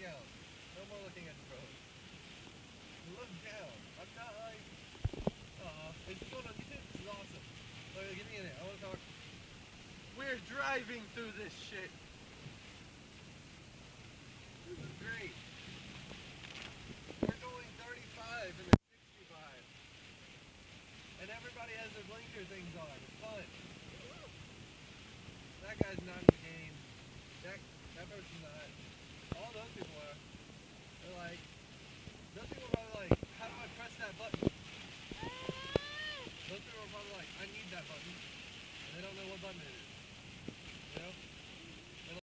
down. No more looking at the road. Look down. I'm not like. Uh, it's on YouTube. This is awesome. So get me in it. I want to talk. We're driving through this shit. This is great. We're going 35 in the 65. And everybody has their blinker things on. It's fun. That guy's not in the game. That that person's not. That button. And they don't know what button it is.